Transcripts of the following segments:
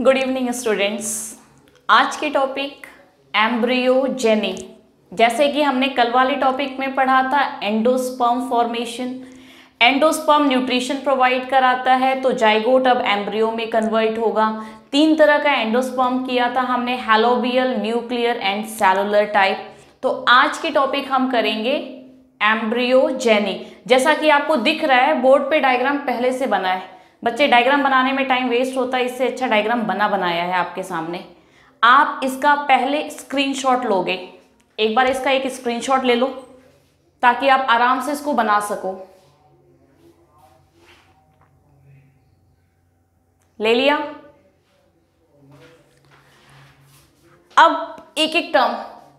Good evening students आज के topic embryogeny जैसे कि हमने कल वाले टॉपिक में पढ़ा था endosperm formation endosperm nutrition provide कराता है तो जाइगोट अब एम्ब्रियो में कन्वर्ट होगा. तीन तरह का एंडोस्पर्म किया था हमने helobial nuclear and cellular type तो आज के टॉपिक हम करेंगे एम्ब्रियोजेनी जैसा कि आपको दिख रहा है बोर्ड पे डायग्राम पहले से बना है. बच्चे डायग्राम बनाने में टाइम वेस्ट होता है, इससे अच्छा डायग्राम बना बनाया है आपके सामने। आप इसका पहले स्क्रीनशॉट लोगे। एक बार इसका एक स्क्रीनशॉट ले लो, ताकि आप आराम से इसको बना सको। ले लिया? अब एक एक टर्म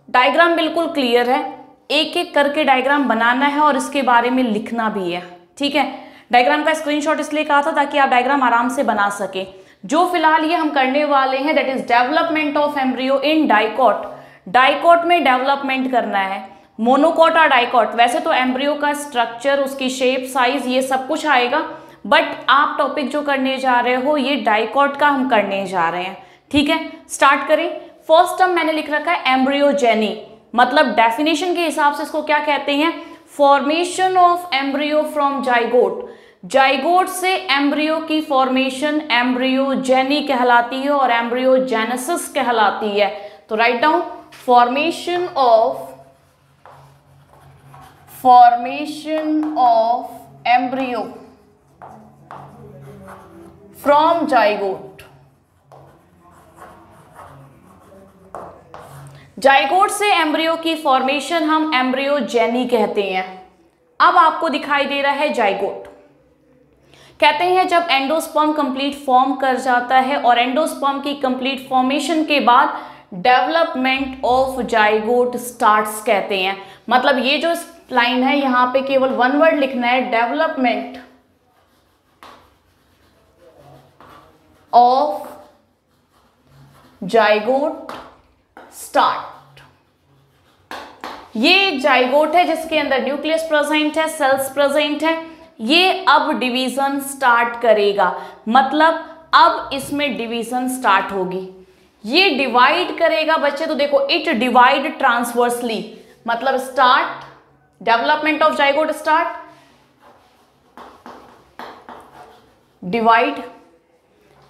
डायग्राम बिल्कुल क्लियर है। एक एक करके डायग्राम बनाना है और इसके बारे में लिखना भी है। ठीक है? डायग्राम का स्क्रीनशॉट इसलिए कहा था ताकि आप डायग्राम आराम से बना सके। जो फ़िलहाल ये हम करने वाले हैं that is development of embryo in dicot dicot में डेवलपमेंट करना है। मोनोकॉट और डाइकॉट वैसे तो एम्ब्रियो का स्ट्रक्चर उसकी शेप साइज़ ये सब कुछ आएगा। बट आप टॉपिक जो करने जा रहे हो, ये डाइकॉट का हम करने जा रहे हैं। ठीक है? स्टार्ट करें। फ़र्स्ट टर्म मैंने लिख रखा है एम्ब्रियोजेनी मतलब डेफिनेशन के हिसाब से इसको क्या कहते हैं? Formation of embryo from zygote zygote से एम्ब्रियो की फॉर्मेशन एम्ब्रियोजेनी कहलाती है और एम्ब्रियोजेनेसिस कहलाती है। तो write down formation of formation of embryo from zygote. Zygote से एम्ब्रियो की फॉर्मेशन हम एम्ब्रियोजेनी कहते हैं। अब आपको दिखाई दे रहा है जाइगोट। कहते हैं, जब एंडोस्पर्म कंप्लीट फॉर्म कर जाता है और एंडोस्पर्म की कंप्लीट फॉर्मेशन के बाद डेवलपमेंट ऑफ़ जाइगोट स्टार्ट्स कहते हैं। मतलब ये जो लाइन है, यहाँ पे केवल वन वर्ड लिखना है डेवलपमेंट ऑफ़ जाइगोट स्टार्ट ये जाइगोट है जिसके अंदर न्यूक्लियस प्रेजेंट है सेल्स प्रेजेंट है। ये अब डिवीज़न स्टार्ट करेगा। मतलब अब इसमें डिवीज़न स्टार्ट होगी। ये डिवाइड करेगा बच्चे तो देखो इट डिवाइड ट्रांसवर्सली मतलब start development of zygote start divide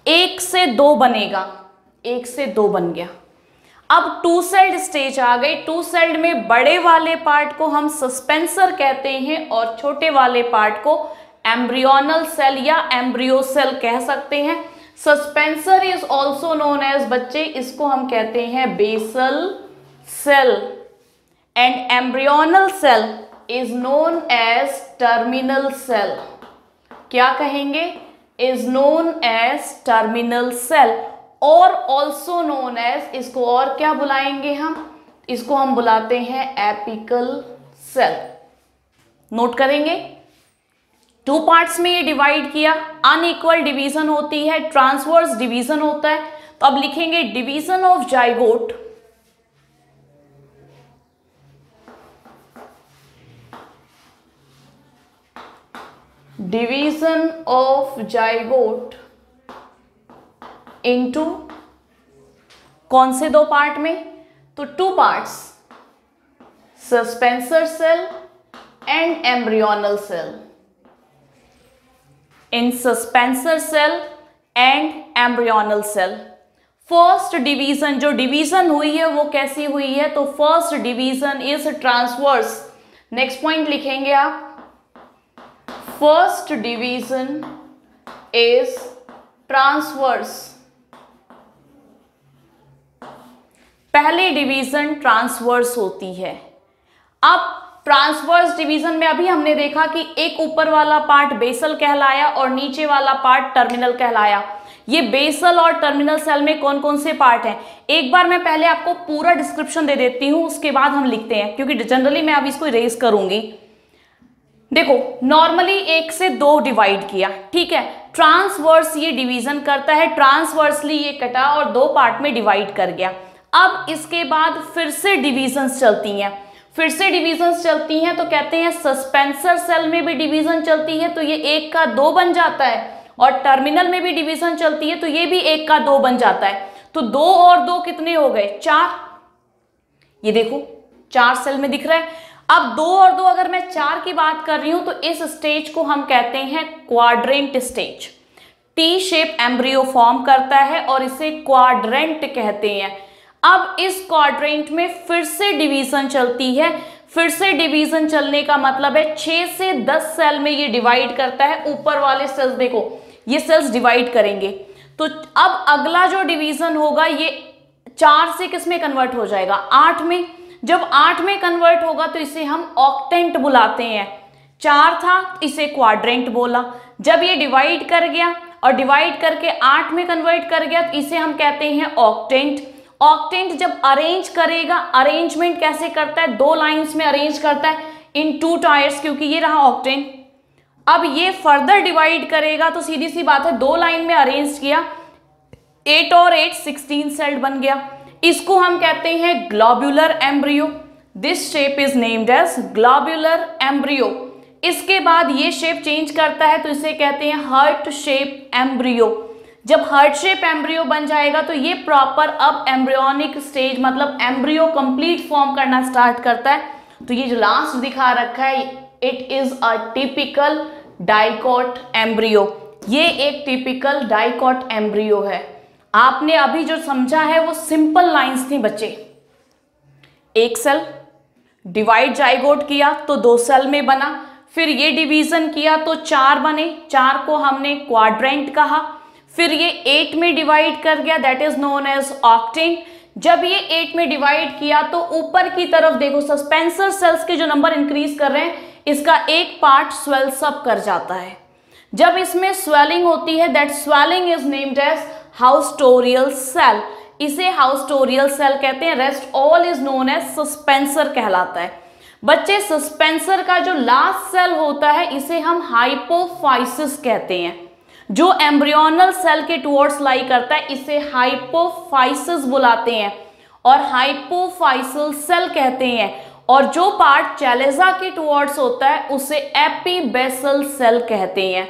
एक से दो बनेगा। एक से दो बन गया। अब टू सेल्ड स्टेज आ गई। टू सेल्ड में बड़े वाले पार्ट को हम सस्पेंसर कहते हैं और छोटे वाले पार्ट को एम्ब्रियोनल सेल या एम्ब्रियो सेल कह सकते हैं। Suspensor is also known as बच्चे, इसको हम कहते हैं basal cell and embryonal cell is known as terminal cell क्या कहेंगे? Is known as terminal cell और ऑल्सो नोन एज इसको और क्या बुलाएँगे हम? इसको हम बुलाते हैं एपिकल सेल नोट करेंगे टू पार्ट्स में ये डिवाइड किया। अनइक्वल डिवीज़न होती है ट्रांसवर्स डिवीज़न होता है। तो अब लिखेंगे division of zygote division of zygote into कौन से दो पार्ट में? तो two parts suspensor cell and embryonal cell in suspensor cell and embryonal cell first division जो डिवीज़न हुई है, वो कैसी हुई है? तो first division is transverse next point लिखेंगे आप. फ़र्स्ट डिवीज़न इज़ ट्रांसवर्स पहली डिवीज़न ट्रांसवर्स होती है। अब ट्रांसवर्स डिवीज़न में अभी हमने देखा कि एक ऊपर वाला पार्ट बेसल कहलाया और नीचे वाला पार्ट टर्मिनल कहलाया। ये बेसल और टर्मिनल सेल में कौन कौन से पार्ट हैं? एक बार मैं पहले आपको पूरा डिस्क्रिप्शन दे देती हूँ, उसके बाद हम लिखते हैं, क्योंकि जनरली मैं अब इसको रेज करूँगी। देखो नॉर्मली एक से दो डिवाइड किया, ठीक है? ट्रांसवर्स ये डिवीज़न करता है ट्रांसवर्सली ये कटा और दो पार्ट में डिवाइड कर गया। अब इसके बाद फिर से डिविजन्स चलती हैं। फिर से डिविजन्स चलती हैं तो कहते हैं सस्पेंसर सेल में भी डिवीज़न चलती है तो ये एक का दो बन जाता है। और टर्मिनल में भी डिवीज़न चलती है तो ये भी एक का दो बन जाता है। तो दो और दो कितने हो गए? चार। ये देखो, चार सेल में दिख रहा है। अब दो और दो अगर मैं चार की बात कर रही हूँ तो इस स्टेज को हम कहते हैं quadrant stage T shape embryo form करता है और इसे क्वाड्रेंट कहते हैं। अब इस क्वाड्रेंट में फिर से डिवीज़न चलती है। फिर से डिवीज़न चलने का मतलब है छह से दस सेल में ये डिवाइड करता है। ऊपर वाले सेल्स देखो, ये सेल्स डिवाइड करेंगे। तो अब अगला जो डिवीज़न होगा, ये चार से किसमें कन्वर्ट हो जाएगा? आठ में। जब आठ में कन्वर्ट होगा तो इसे हम ऑक्टेंट बुलाते हैं। चार था, इसे क्वाड्रेंट बोला। जब ये डिवाइड कर गया और डिवाइड करके आठ में कन्वर्ट कर गया तो इसे हम कहते हैं ऑक्टेंट ऑक्टेंट जब अरेंज करेगा अरेंजमेंट कैसे करता है? दो लाइंस में अरेंज करता है इन टू टायर्स क्योंकि ये रहा ऑक्टेंट अब ये फर्दर डिवाइड करेगा तो सीधी सी बात है, दो लाइन में अरेंज किया एट और एट सिक्सटीन सेल्ड बन गया। इसको हम कहते हैं globular embryo this shape is named as globular embryo इसके बाद ये शेप चेंज करता है तो इसे कहते हैं हर्ट शेप एम्ब्रियो जब हार्ट शेप एम्ब्रियो बन जाएगा तो ये प्रॉपर अब एम्ब्रियोनिक स्टेज मतलब एम्ब्रियो कंप्लीट फॉर्म करना स्टार्ट करता है। तो ये जो लास्ट दिखा रखा है it is a typical dicot embryo ये एक टिपिकल डाइकॉट एम्ब्रियो है। आपने अभी जो समझा है, वो सिंपल लाइंस थी बच्चे। एक सेल डिवाइड जाइगोट किया तो दो सेल में बना। फिर ये डिवीज़न किया तो चार बने। चार को हमने क्वाड्रेंट कहा। फिर ये एट में डिवाइड कर गया that is known as octant जब ये एट में डिवाइड किया तो ऊपर की तरफ़ देखो सस्पेंसर सेल्स के जो नंबर इंक्रीज कर रहे हैं, इसका एक पार्ट स्वेल सब कर जाता है। जब इसमें स्वेलिंग होती है that swelling is named as haustorial cell इसे हाउस्टोरियल सेल कहते हैं rest all is known as suspensor कहलाता है। बच्चे सस्पेंसर का जो लास्ट सेल होता है, इसे हम हाइपोफाइसिस कहते हैं। जो एम्ब्रियोनल सेल के टुवर्ड्स लाई करता है, इसे हाइपोफाइसिस बुलाते हैं और हाइपोफाइसल सेल कहते हैं। और जो पार्ट चैलेजा के टुवर्ड्स होता है, उसे एपीबेसल सेल कहते हैं।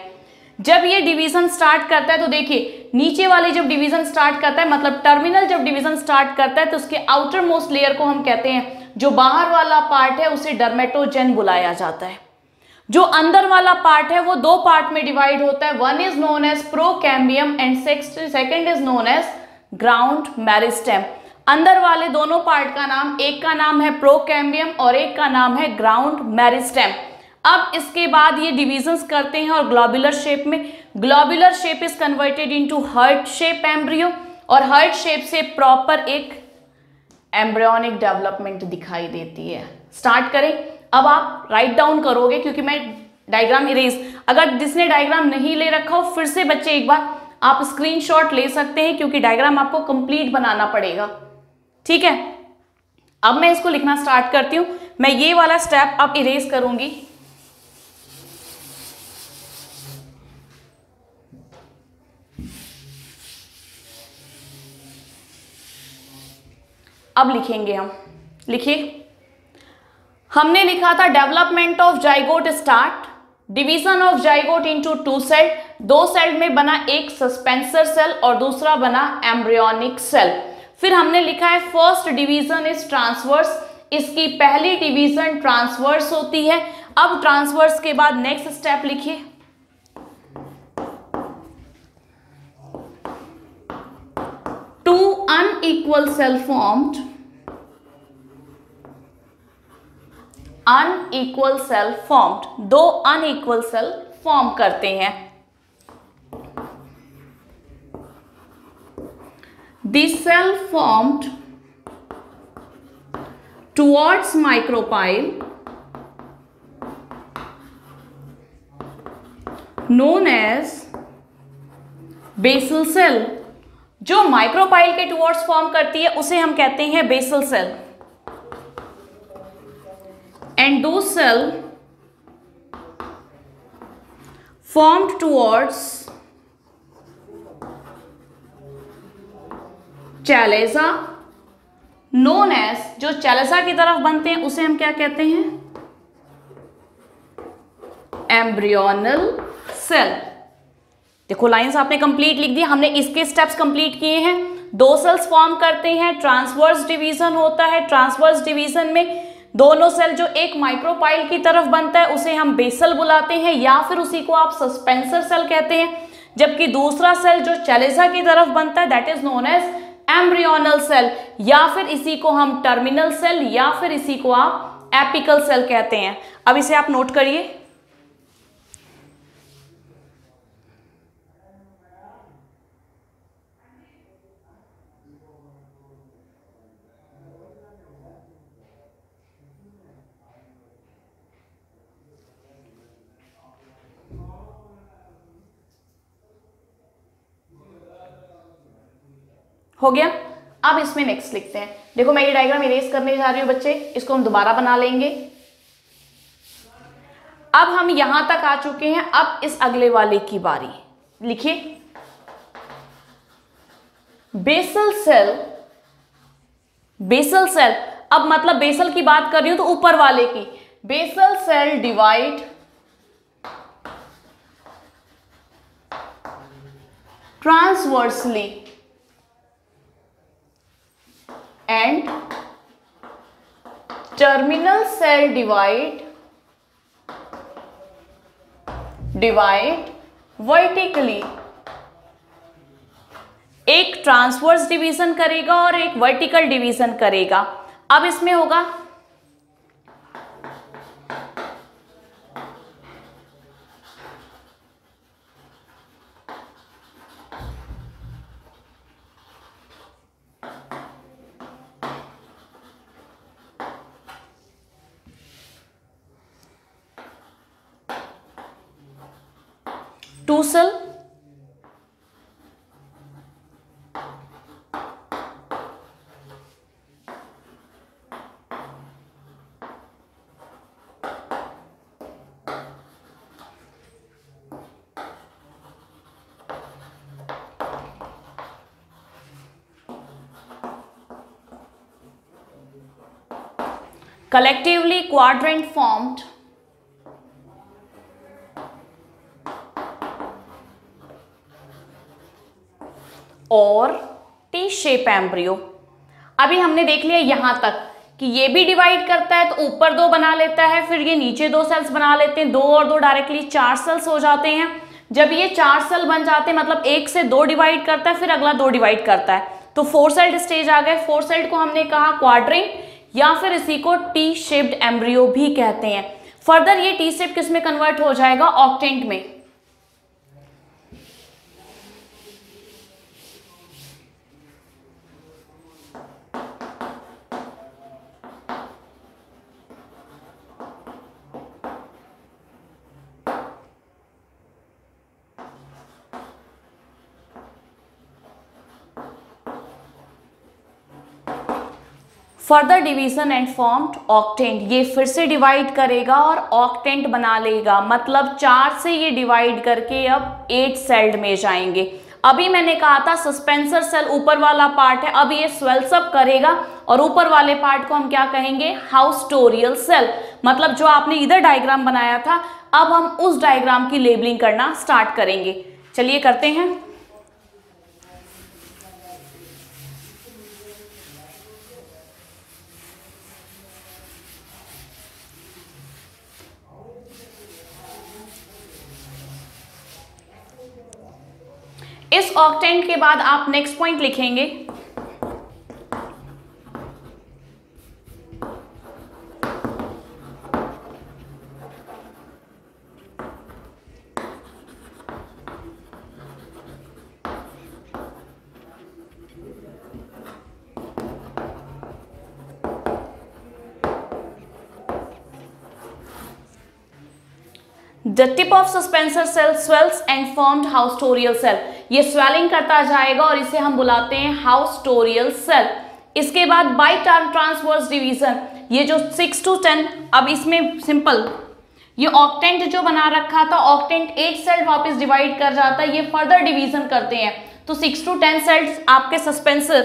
जब ये डिवीज़न स्टार्ट करता है तो देखिए, नीचे वाले जब डिवीज़न स्टार्ट करता है मतलब टर्मिनल जब डिवीज़न स्टार्ट करता है तो उसके आउटर मोस्ट लेयर को हम कहते हैं, जो बाहर वाला पार्ट है, उसे डर्मेटोजेन बुलाया जाता है। जो अंदर वाला पार्ट है, वो दो पार्ट में डिवाइड होता है। One is known as procambium and second is known as ground meristem अंदर वाले दोनों पार्ट का नाम, एक का नाम है प्रोकैम्बियम और एक का नाम है ग्राउंड मैरिस्टेम अब इसके बाद ये डिविजन्स करते हैं और ग्लोबुलर शेप में। Globular shape is converted into heart shape embryo और हर्ट शेप से प्रॉपर एक एम्ब्रियोनिक डेवलपमेंट दिखाई देती है। स्टार्ट करें। अब आप राइट डाउन करोगे, क्योंकि मैं डायग्राम इरेज अगर जिसने डायग्राम नहीं ले रखा हो, फिर से बच्चे एक बार आप स्क्रीनशॉट ले सकते हैं, क्योंकि डायग्राम आपको कंप्लीट बनाना पड़ेगा। ठीक है? अब मैं इसको लिखना स्टार्ट करती हूँ। मैं ये वाला स्टेप अब इरेज करूँगी। अब लिखेंगे हम। लिखिए। हमने लिखा था development of zygote start division of zygote into two cell दो सेल में बना एक सस्पेंसर सेल और दूसरा बना एम्ब्रियोनिक सेल फिर हमने लिखा है फ़र्स्ट डिवीज़न इज़ ट्रांसवर्स इसकी पहली डिवीज़न ट्रांसवर्स होती है। अब ट्रांसवर्स के बाद नेक्स्ट स्टेप लिखिए। Two unequal cell formed unequal cell formed दो अनइक्वल सेल फॉर्म करते हैं। This cell formed towards micropyle known as basal cell जो माइक्रोपाइल के टुवर्ड्स फॉर्म करती है, उसे हम कहते हैं basal cell and those cell formed towards chalaza known as जो चैलेजा की तरफ़ बनते हैं, उसे हम क्या कहते हैं? एम्ब्रियोनल सेल देखो लाइंस आपने कंप्लीट लिख दी हमने इसके स्टेप्स कंप्लीट किए हैं। दो सेल्स फॉर्म करते हैं ट्रांसवर्स डिवीज़न होता है ट्रांसवर्स डिवीज़न में दोनों सेल जो एक माइक्रोपाइल की तरफ़ बनता है, उसे हम बेसल बुलाते हैं या फिर उसी को आप सस्पेंसर सेल कहते हैं। जबकि दूसरा सेल जो चैलेजा की तरफ़ बनता है that is known as embryonal cell या फिर इसी को हम टर्मिनल सेल या फिर इसी को आप एपिकल सेल कहते हैं। अब इसे आप नोट करिए। हो गया। अब इसमें नेक्स्ट लिखते हैं। देखो मैं ये डायग्राम इरेज करने जा रही हूँ बच्चे, इसको हम दोबारा बना लेंगे। अब हम यहाँ तक आ चुके हैं, अब इस अगले वाले की बारी। लिखिए। बेसल सेल बेसल सेल, अब मतलब बेसल की बात कर रही हूँ तो ऊपर वाले की। Basal cell divide transversely and terminal cell divide divide vertically एक ट्रांसवर्स डिवीज़न करेगा और एक वर्टिकल डिवीज़न करेगा। अब इसमें होगा two cell collectively, quadrant formed. और टी शेप एम्ब्रियो अभी हमने देख लिया यहाँ तक कि ये भी डिवाइड करता है तो ऊपर दो बना लेता है, फिर ये नीचे दो सेल्स बना लेते हैं, दो और दो डायरेक्टली चार सेल्स हो जाते हैं। जब ये चार सेल बन जाते हैं मतलब एक से दो डिवाइड करता है, फिर अगला दो डिवाइड करता है। तो फोर सेल्ड स्टेज आ गए। फोर सेल्ड को हमने कहा क्वाड्रिन या फिर इसी को टी शेप्ड एम्ब्रियो भी कहते हैं। फर्दर ये टी शेप किसमें कन्वर्ट हो जाएगा? ऑक्टेंट में। Further division and formed octant ये फिर से डिवाइड करेगा और ऑक्टेंट बना लेगा। मतलब चार से ये डिवाइड करके अब एट सेल्ड में जाएँगे। अभी मैंने कहा था सस्पेंसर सेल ऊपर वाला पार्ट है। अब ये स्वेल्सअप करेगा और ऊपर वाले पार्ट को हम क्या कहेंगे? हाउस्टोरियल सेल मतलब जो आपने इधर डायग्राम बनाया था, अब हम उस डायग्राम की लेबलिंग करना स्टार्ट करेंगे। चलिए करते हैं। इस ऑक्टेंट के बाद आप नेक्स्ट पॉइंट लिखेंगे। The tip of suspensor cell swells and formed haustorial cell ये स्वेलिंग करता जाएगा और इसे हम बुलाते हैं हाउस्टोरियल सेल इसके बाद बाई टर्म ट्रांसवर्स डिवीज़न ये जो सिक्स टू टेन अब इसमें सिंपल ये ऑक्टेंट जो बना रखा था ऑक्टेंट एट सेल वापस डिवाइड कर जाता है, ये फर्दर डिवीज़न करते हैं. तो सिक्स टू टेन सेल्स आपके suspensor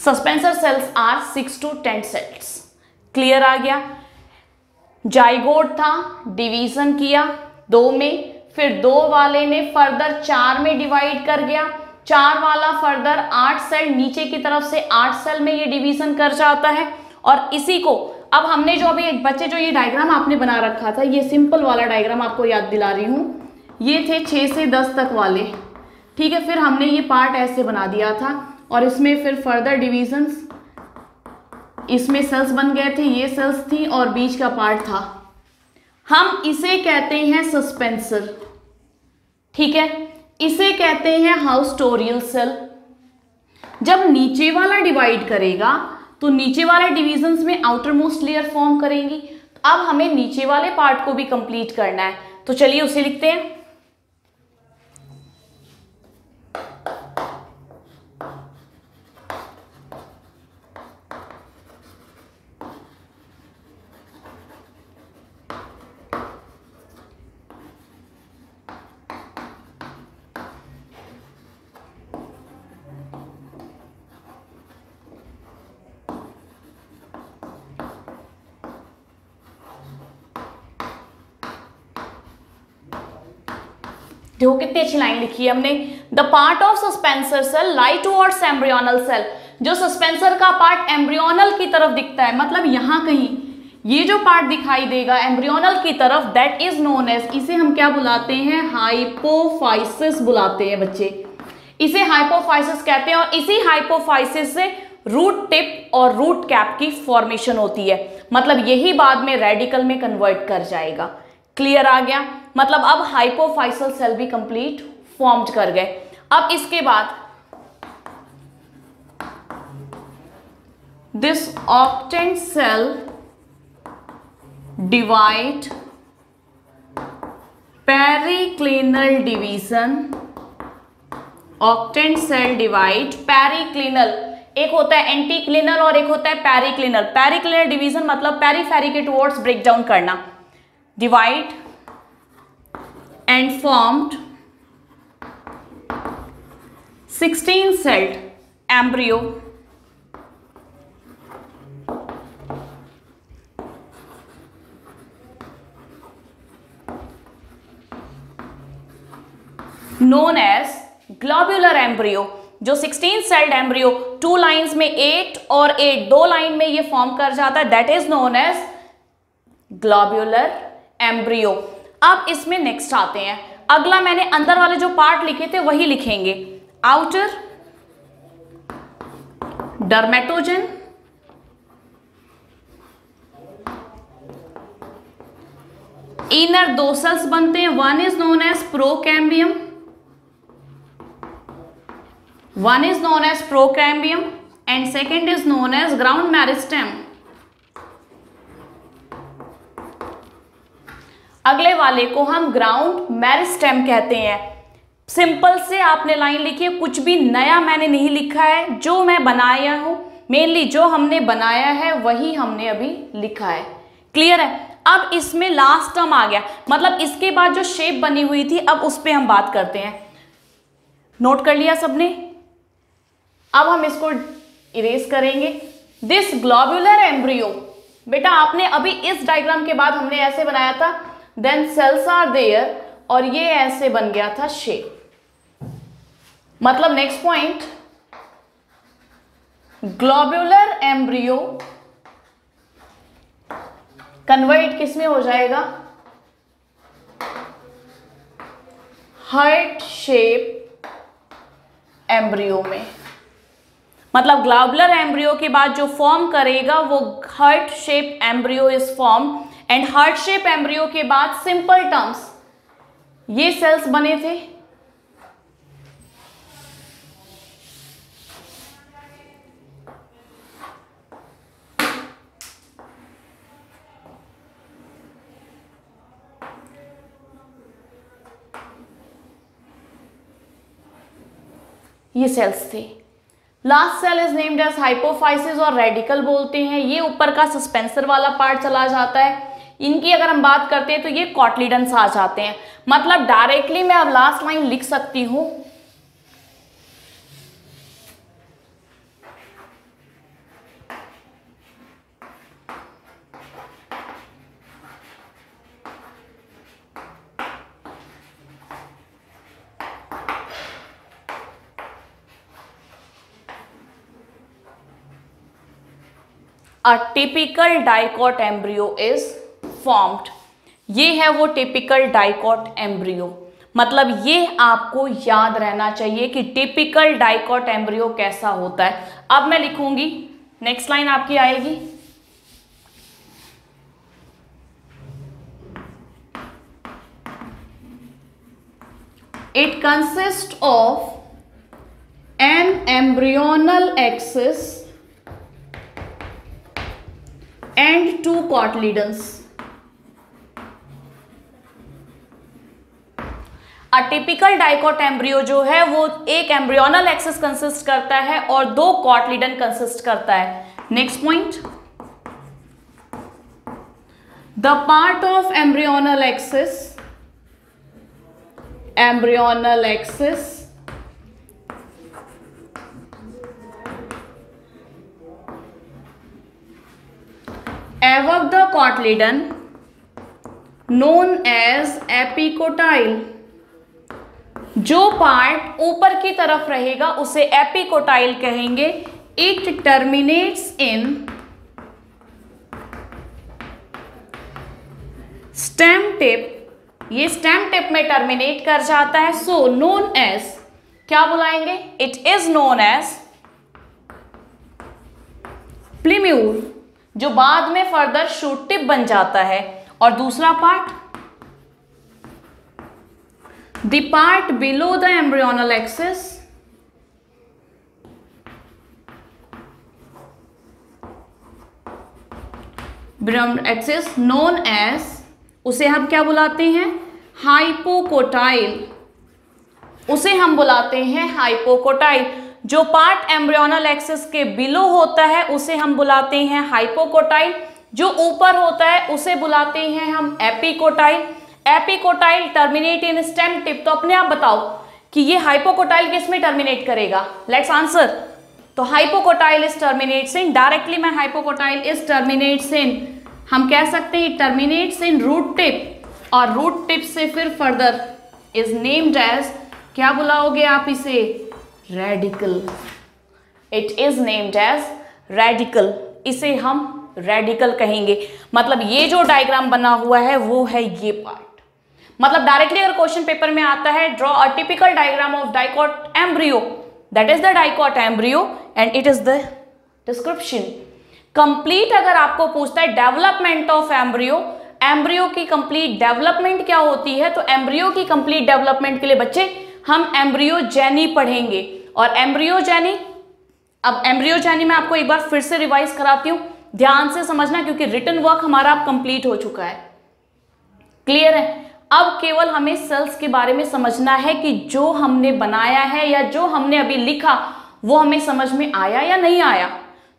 suspensor cells are six to ten cells clear आ गया? जाइगोट था डिवीज़न किया दो में, फिर दो वाले ने फर्दर चार में डिवाइड कर गया। चार वाला फर्दर आठ सेल नीचे की तरफ़ से आठ सेल में ये डिवीज़न कर जाता है। और इसी को, अब हमने जो अभी बच्चे जो ये डायग्राम आपने बना रखा था, ये सिंपल वाला डायग्राम आपको याद दिला रही हूँ। ये थे छः से दस तक वाले। ठीक है, फिर हमने ये पार्ट ऐसे बना दिया था। और इसमें फिर फर्दर डिविजन्स इसमें सेल्स बन गए थे, ये सेल्स थी और बीच का पार्ट था। हम इसे कहते हैं सस्पेंसर ठीक है? इसे कहते हैं हाउस्टोरियल सेल जब नीचे वाला डिवाइड करेगा तो नीचे वाले डिविजन्स में आउटर मोस्ट लेयर फॉर्म करेंगी। अब हमें नीचे वाले पार्ट को भी कंप्लीट करना है। तो चलिए उसे लिखते हैं। देखो कितनी अच्छी लाइन लिखी है हमने। The part of suspensor cell lie towards embryonal cell जो सस्पेंसर का पार्ट एम्ब्रियोनल की तरफ़ दिखता है मतलब यहाँ कहीं। ये जो पार्ट दिखाई देगा एम्ब्रियोनल की तरफ़ दैट इज़ नोन एज इसे हम क्या बुलाते हैं? हाइपोफाइसिस बुलाते हैं बच्चे। इसे हाइपोफाइसिस कहते हैं और इसी हाइपोफाइसिस से रूट टिप और रूट कैप की फॉर्मेशन होती है। मतलब यही बाद में रेडिकल में कन्वर्ट कर जाएगा। क्लियर आ गया? मतलब अब हाइपोफाइसल सेल भी कंप्लीट फॉर्म्ड कर गए। अब इसके बाद this octant cell divide periclinal division octant cell divide periclinal एक होता है एंटीक्लिनल और एक होता है पेरिक्लिनल पेरिक्लिनल डिवीज़न मतलब पेरीफेरी के टुवर्ड्स ब्रेक डाउन करना। Divide and formed 16 celled embryo. Known as globular embryo, जो 16 सेल्ड एम्ब्रियो टू लाइंस में एट और एट दो लाइन में ये फॉर्म कर जाता है. That is known as globular embryo अब इसमें नेक्स्ट आते हैं। अगला मैंने अंदर वाले जो पार्ट लिखे थे, वही लिखेंगे। आउटर डर्मेटोजन इनर दो सेल्स बनते हैं। One is known as procambium one is known as procambium and second is known as ground meristem अगले वाले को हम ग्राउंड मैरिस्टेम कहते हैं। सिंपल से आपने लाइन लिखी है, कुछ भी नया मैंने नहीं लिखा है, जो मैं बनाया हूँ मेनली जो हमने बनाया है, वही हमने अभी लिखा है। क्लियर है? अब इसमें लास्ट टर्म आ गया। मतलब इसके बाद जो शेप बनी हुई थी, अब उस पर हम बात करते हैं। नोट कर लिया सबने? अब हम इसको इरेज करेंगे। दिस ग्लोबुलर एम्ब्रियो बेटा आपने अभी इस डायग्राम के बाद हमने ऐसे बनाया था देन सेल्स आर देयर और ये ऐसे बन गया था शेप मतलब next point globular embryo convert किसमें हो जाएगा? हार्ट शेप एम्ब्रियो में. मतलब ग्लोबुलर एम्ब्रियो के बाद जो फॉर्म करेगा, वो heart shape embryo is form and heart shape embryo के बाद सिंपल टर्म्स ये सेल्स बने थे। ये सेल्स थे। Last cell is named as hypophysis और रेडिकल बोलते हैं। ये ऊपर का सस्पेंसर वाला पार्ट चला जाता है। इनकी अगर हम बात करते हैं तो ये कॉटलीडन्स आ जाते हैं। मतलब डायरेक्टली मैं अब लास्ट लाइन लिख सकती हूँ। A typical dicot embryo is formed ये है वो टिपिकल डाइकॉट एम्ब्रियो मतलब ये आपको याद रहना चाहिए कि टिपिकल डाइकॉट एम्ब्रियो कैसा होता है। अब मैं लिखूँगी। नेक्स्ट लाइन आपकी आएगी। It consists of an embryonal axis and two cotyledons. A typical dicot embryo जो है, वो एक एम्ब्रियोनल एक्सिस कंसिस्ट करता है और दो कॉटलिडन कंसिस्ट करता है। Next point the part of embryonal axis embryonal axis above the cotyledon known as epicotyle. जो पार्ट ऊपर की तरफ़ रहेगा, उसे एपिकोटाइल कहेंगे। It terminates in stem tip ये स्टेम टिप में टर्मिनेट कर जाता है सो नोन एज क्या बुलाएँगे? It is known as plumule जो बाद में फर्दर शूट टिप बन जाता है। और दूसरा part the part below the embryonal axis axis known as उसे हम क्या बुलाते हैं? हाइपोकोटाइल उसे हम बुलाते हैं हाइपोकोटाइल जो पार्ट एम्ब्रियोनल एक्सिस के बिलो होता है, उसे हम बुलाते हैं हाइपोकोटाइल जो ऊपर होता है, उसे बुलाते हैं हम epicotyl epicotyl terminate in stem tip. तो अपने आप बताओ कि ये हाइपोकोटाइल किसमें टर्मिनेट करेगा? लेट्स आंसर तो hypocotyl is terminates in directly मैं हाइपोकोटाइल इज़ टर्मिनेट्स इन। हम कह सकते हैं टर्मिनेट्स इन रूट टिप और रूट टिप से फिर फर्दर इज़ नेम्ड एज क्या बुलाओगे आप इसे? Radicle it is named as radicle इसे हम रेडिकल कहेंगे। मतलब ये जो डायग्राम बना हुआ है, वो है ये पार्ट मतलब डायरेक्टली अगर क्वेश्चन पेपर में आता है draw a typical diagram of dicot embryo that is the dicot embryo and it is the description complete अगर आपको पूछता है डेवलपमेंट ऑफ़ एम्ब्रियो एम्ब्रियो की कंप्लीट डेवलपमेंट क्या होती है? तो एम्ब्रियो की कंप्लीट डेवलपमेंट के लिए बच्चे, हम एम्ब्रियोजेनी पढ़ेंगे। और एम्ब्रियोजेनी अब एम्ब्रियोजेनी में आपको एक बार फिर से रिवाइज कराती हूँ। ध्यान से समझना क्योंकि रिटर्न वर्क हमारा अब कंप्लीट हो चुका है। क्लियर है? अब केवल हमें सेल्स के बारे में समझना है कि जो हमने बनाया है या जो हमने अभी लिखा, वो हमें समझ में आया या नहीं आया?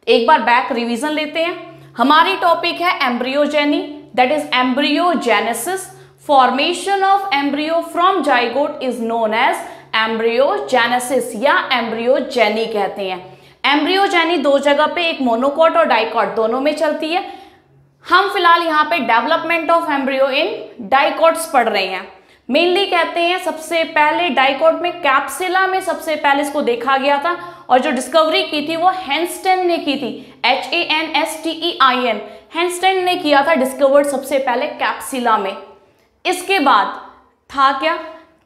एक बार बैक रिवीजन लेते हैं। हमारी टॉपिक है embryogeny that is embryogenesis formation of embryo from zygote is known as embryogenesis या एम्ब्रियोजेनी कहते हैं। एम्ब्रियोजेनी दो जगह पे एक मोनोकॉट और डाइकॉट दोनों में चलती है। हम फ़िलहाल यहाँ पे development of embryo in dicots पढ़ रहे हैं। मेनली कहते हैं, सबसे पहले डाइकॉट में कैप्सिला में सबसे पहले इसको देखा गया था और जो डिस्कवरी की थी वो हैंस्टेन ने की थी। H A N S T E I N Hanstein ने किया था डिस्कवर्ड सबसे पहले कैप्सिला में। इसके बाद था क्या?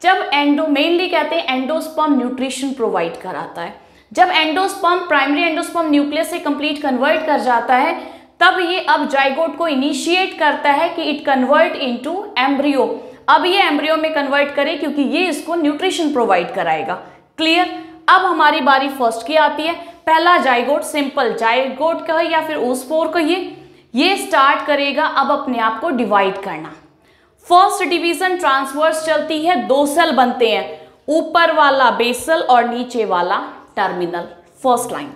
जब एंडो मेनली कहते हैं एंडोस्पर्म न्यूट्रिशन प्रोवाइड कराता है। जब एंडोस्पर्म प्राइमरी एंडोस्पर्म न्यूक्लियस से कंप्लीट कन्वर्ट कर जाता है तब ये अब जाइगोट को इनिशिएट करता है कि इट कन्वर्ट इनटू एम्ब्रियो अब ये एम्ब्रियो में कन्वर्ट करे क्योंकि ये इसको न्यूट्रिशन प्रोवाइड कराएगा। क्लियर अब हमारी बारी फ़र्स्ट की आती है। पहला जाइगोट सिंपल जाइगोट कहे या फिर ओस्पोर कहिए ये? स्टार्ट करेगा अब अपने आप को डिवाइड करना। फ़र्स्ट डिवीज़न ट्रांसवर्स चलती है, दो सेल बनते हैं। ऊपर वाला बेसल और नीचे वाला terminal first line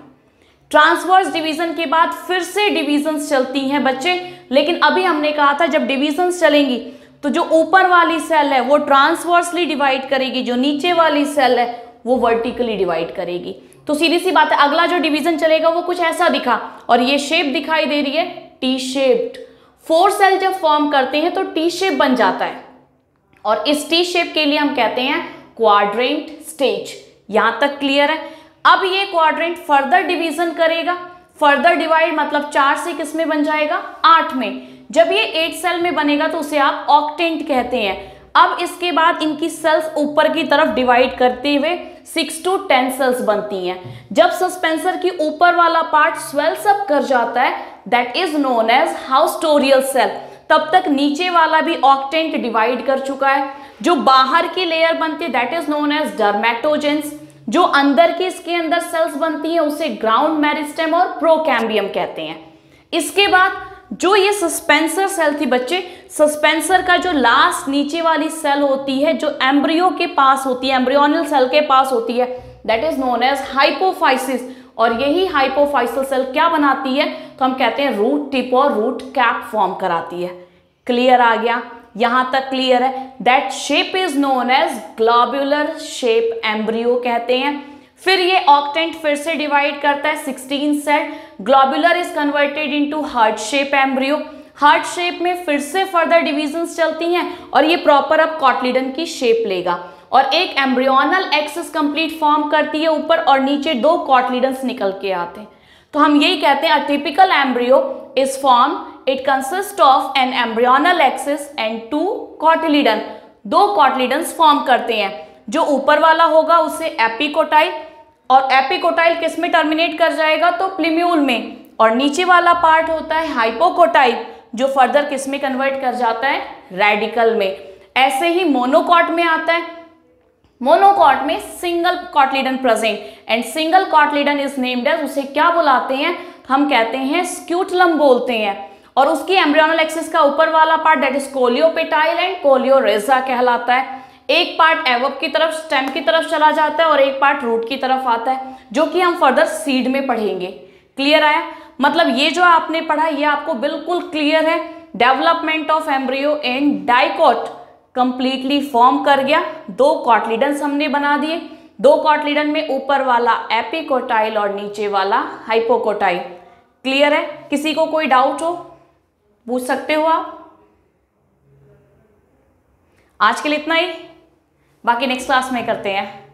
transverse division के बाद फिर से डिविजन्स चलती हैं बच्चे। लेकिन अभी हमने कहा था, जब डिविजन्स चलेंगी तो जो ऊपर वाली सेल है, वो ट्रांसवर्सली डिवाइड करेगी, जो नीचे वाली सेल है, वो वर्टिकली डिवाइड करेगी। तो सीधी सी बात है, अगला जो डिवीज़न चलेगा, वो कुछ ऐसा दिखा, और ये शेप दिखाई दे रही है टी शेप्ड फोर सेल जब फॉर्म करते हैं तो टी शेप बन जाता है। और इस टी शेप के लिए हम कहते हैं क्वाड्रेंट स्टेज यहाँ तक क्लियर है। अब ये क्वाड्रेंट फर्दर डिवीज़न करेगा। फर्दर डिवाइड मतलब चार से किसमें बन जाएगा? आठ में। जब ये एट सेल में बनेगा तो उसे आप ऑक्टेंट कहते हैं। अब इसके बाद इनकी सेल्स ऊपर की तरफ़ डिवाइड करते हुए सिक्स टू टेन सेल्स बनती हैं। जब सस्पेंसर की ऊपर वाला पार्ट स्वेल्स अप कर जाता है that is known as haustorial cell तब तक नीचे वाला भी ऑक्टेंट डिवाइड कर चुका है। जो बाहर की लेयर बनती है that is known as dermatogens जो अंदर की इसके अंदर सेल्स बनती हैं, उसे ग्राउंड मेरिस्टेम और प्रोकैम्बियम कहते हैं। इसके बाद जो ये सस्पेंसर सेल थी बच्चे सस्पेंसर का जो लास्ट नीचे वाली सेल होती है, जो एम्ब्रियो के पास होती है एम्ब्रियोनल सेल के पास होती है that is known as hypophysis और यही हाइपोफाइसल सेल क्या बनाती है? तो हम कहते हैं रूट टिप और रूट कैप फॉर्म कराती है। क्लियर आ गया? यहाँ तक क्लियर है। That shape is known as globular shape embryo कहते हैं। फिर ये ऑक्टेंट फिर से डिवाइड करता है 16 cell globular is converted into heart shape embryo heart shape में फिर से फर्दर डिविजन्स चलती हैं और ये प्रॉपर अब कॉटलिडन की शेप लेगा। और एक एम्ब्रियोनल एक्सिस कंप्लीट फॉर्म करती है ऊपर और नीचे दो कॉटलिडन्स निकल के आते हैं। तो हम यही कहते हैं a typical embryo is form it consist of an embryonal axis and two cotyledon दो कॉटिलिडन्स फॉर्म करते हैं। जो ऊपर वाला होगा, उसे एपिकोटाइल। और एपिकोटाइल किसमें टर्मिनेट कर जाएगा? तो प्लिम्यूल में। और नीचे वाला पार्ट होता है हाइपोकोटाइल जो फर्दर किसमें कन्वर्ट कर जाता है? रेडिकल में। ऐसे ही मोनोकॉट में आता है। मोनोकॉट में single cotyledon present and single cotyledon is named as उसे क्या बुलाते हैं? हम कहते हैं स्क्यूटलम बोलते हैं। और उसकी एम्ब्रियोनल एक्सिस का ऊपर वाला part that is coleoptile and coleorhiza कहलाता है। एक पार्ट एवब की तरफ़ स्टेम की तरफ़ चला जाता है और एक पार्ट रूट की तरफ़ आता है, जो कि हम फर्दर सीड में पढ़ेंगे। क्लियर आया? मतलब ये जो आपने पढ़ा, ये आपको बिल्कुल क्लियर है। Development of embryo and dicot completely form कर गया। दो कॉटलीडन हमने बना दिए। दो कॉटलीडन में ऊपर वाला एपिकोटाइल और नीचे वाला हाइपोकोटाइल क्लियर है? किसी को कोई डाउट हो? पूछ सकते हो आप? आज के लिए इतना ही। बाकी नेक्स्ट क्लास में करते हैं।